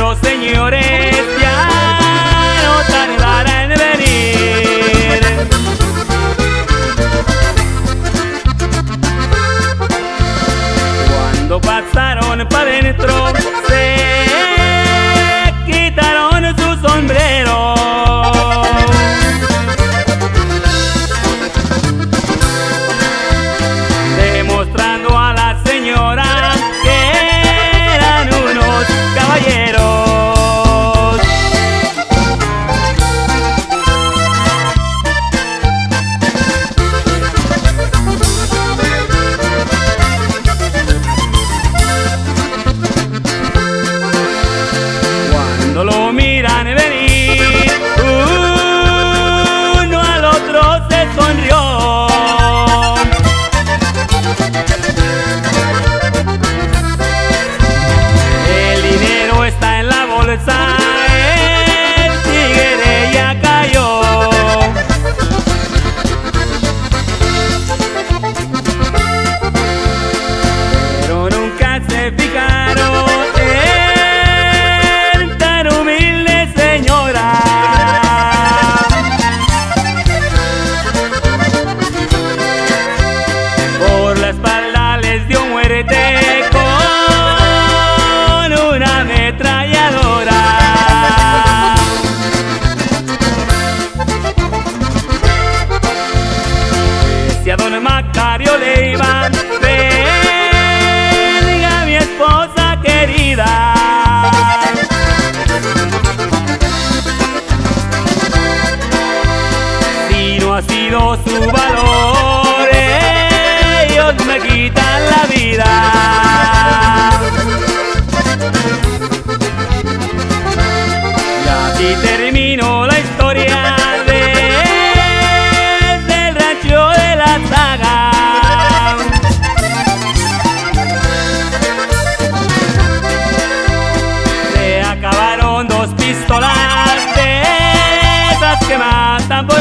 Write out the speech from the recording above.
nuestros señores. Su valor, ellos me quitan la vida. Y así terminó la historia desde el rancho de la saga. Se acabaron dos pistolas de esas que matan por